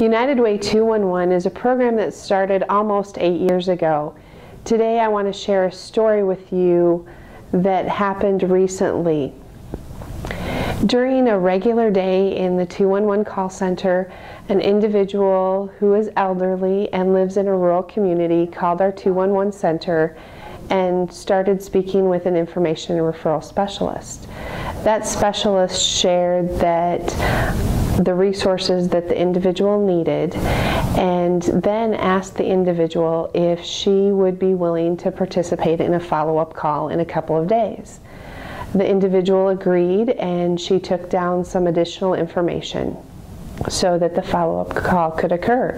United Way 211 is a program that started almost eight years ago. Today I want to share a story with you that happened recently. During a regular day in the 211 call center, an individual who is elderly and lives in a rural community called our 211 center and started speaking with an information and referral specialist. That specialist shared that the resources that the individual needed and then asked the individual if she would be willing to participate in a follow-up call in a couple of days. The individual agreed and she took down some additional information so that the follow-up call could occur.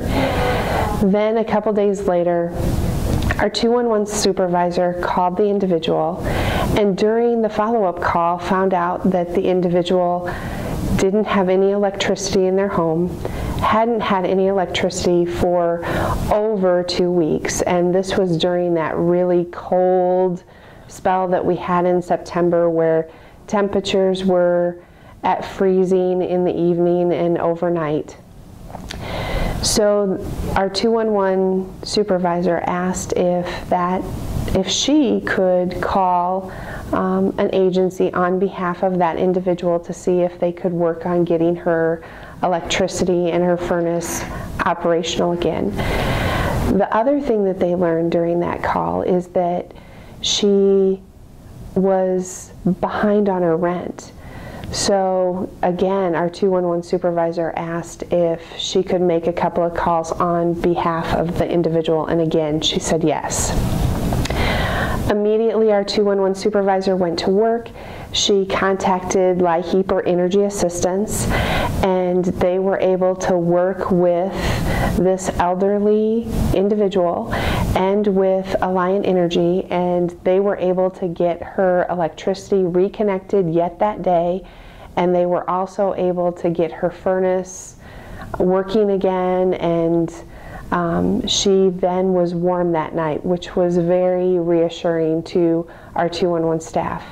Then a couple days later, our 211 supervisor called the individual and during the follow-up call found out that the individual didn't have any electricity in their home, hadn't had any electricity for over two weeks, and this was during that really cold spell that we had in September where temperatures were at freezing in the evening and overnight. So our 211 supervisor asked if that if she could call um, an agency on behalf of that individual to see if they could work on getting her electricity and her furnace operational again. The other thing that they learned during that call is that she was behind on her rent. So again, our 211 supervisor asked if she could make a couple of calls on behalf of the individual, and again, she said yes. Immediately, our 211 supervisor went to work. She contacted LIHEAP or Energy Assistance, and they were able to work with this elderly individual and with Alliant Energy, and they were able to get her electricity reconnected yet that day and they were also able to get her furnace working again and um, she then was warm that night, which was very reassuring to our 211 staff.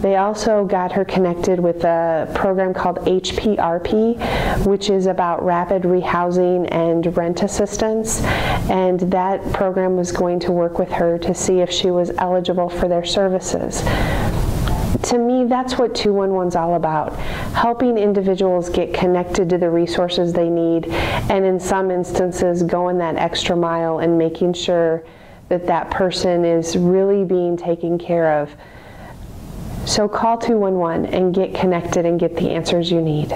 They also got her connected with a program called HPRP, which is about rapid rehousing and rent assistance. And that program was going to work with her to see if she was eligible for their services to me, that's what 211 is all about helping individuals get connected to the resources they need, and in some instances, going that extra mile and making sure that that person is really being taken care of. So call 211 and get connected and get the answers you need.